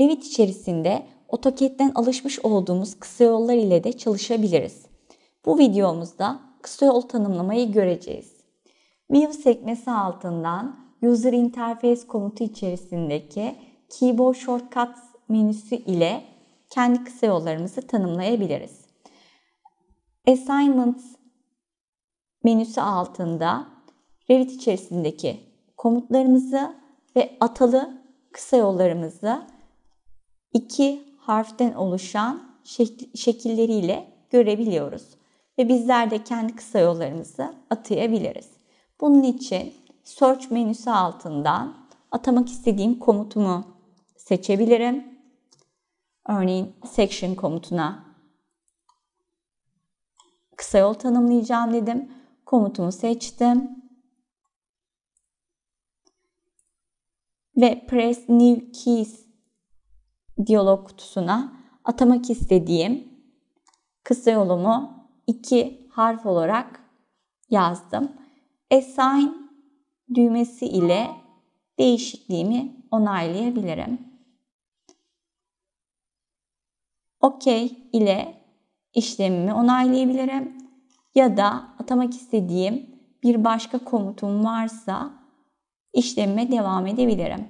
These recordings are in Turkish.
Revit içerisinde AutoCAD'den alışmış olduğumuz kısa yollar ile de çalışabiliriz. Bu videomuzda kısa yol tanımlamayı göreceğiz. View sekmesi altından User Interface komutu içerisindeki Keyboard Shortcuts menüsü ile kendi kısa yollarımızı tanımlayabiliriz. Assignments menüsü altında Revit içerisindeki komutlarımızı ve atalı kısa yollarımızı iki harften oluşan şekilleriyle görebiliyoruz. Ve bizler de kendi kısa yollarımızı atayabiliriz. Bunun için Search menüsü altından atamak istediğim komutumu seçebilirim. Örneğin section komutuna kısa yol tanımlayacağım dedim. Komutumu seçtim. Ve press new keys diyalog kutusuna atamak istediğim kısa yolumu iki harf olarak yazdım. Assign düğmesi ile değişikliğimi onaylayabilirim. OK ile işlemimi onaylayabilirim. Ya da atamak istediğim bir başka komutum varsa işlemime devam edebilirim.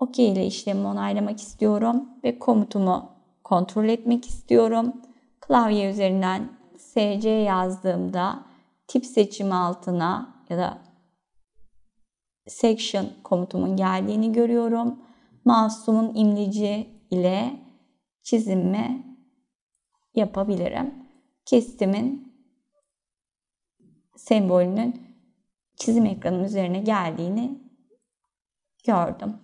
OK ile işlemi onaylamak istiyorum ve komutumu kontrol etmek istiyorum. Klavye üzerinden SC yazdığımda tip seçimi altına ya da section komutumun geldiğini görüyorum. Mouse'umun imleci ile çizimi yapabilirim. Kestimin sembolünün çizim ekranının üzerine geldiğini gördüm.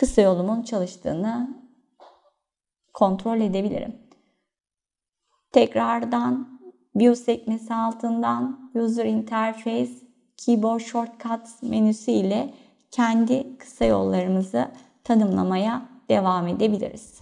Kısa yolumun çalıştığını kontrol edebilirim. Tekrardan View sekmesi altından User Interface Keyboard Shortcuts menüsü ile kendi kısa yollarımızı tanımlamaya devam edebiliriz.